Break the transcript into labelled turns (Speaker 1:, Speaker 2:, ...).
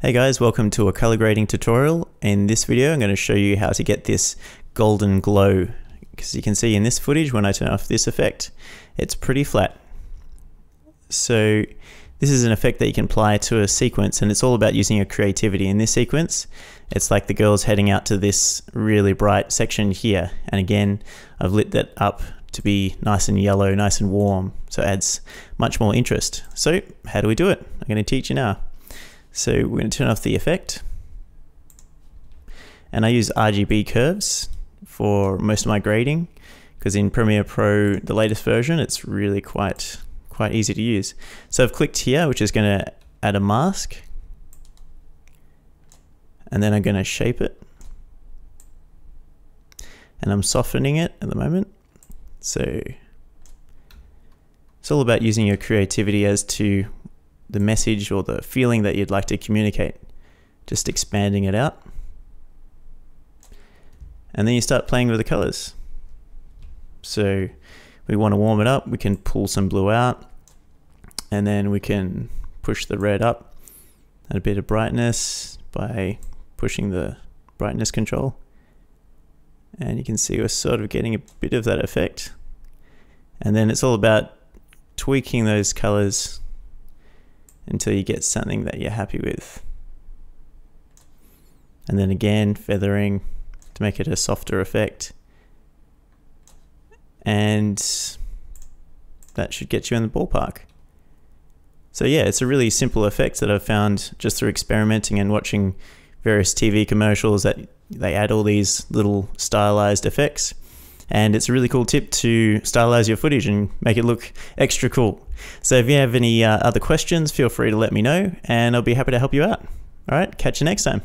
Speaker 1: Hey guys, welcome to a color grading tutorial. In this video, I'm going to show you how to get this golden glow. Because you can see in this footage, when I turn off this effect, it's pretty flat. So this is an effect that you can apply to a sequence and it's all about using your creativity. In this sequence, it's like the girl's heading out to this really bright section here. And again, I've lit that up to be nice and yellow, nice and warm. So it adds much more interest. So how do we do it? I'm going to teach you now. So we're going to turn off the effect. And I use RGB curves for most of my grading because in Premiere Pro, the latest version, it's really quite quite easy to use. So I've clicked here, which is going to add a mask. And then I'm going to shape it. And I'm softening it at the moment. So it's all about using your creativity as to the message or the feeling that you'd like to communicate. Just expanding it out. And then you start playing with the colors. So we want to warm it up, we can pull some blue out and then we can push the red up at a bit of brightness by pushing the brightness control. And you can see we're sort of getting a bit of that effect. And then it's all about tweaking those colors until you get something that you're happy with. And then again, feathering to make it a softer effect. And that should get you in the ballpark. So yeah, it's a really simple effect that I've found just through experimenting and watching various TV commercials that they add all these little stylized effects. And it's a really cool tip to stylize your footage and make it look extra cool. So if you have any uh, other questions, feel free to let me know and I'll be happy to help you out. All right, catch you next time.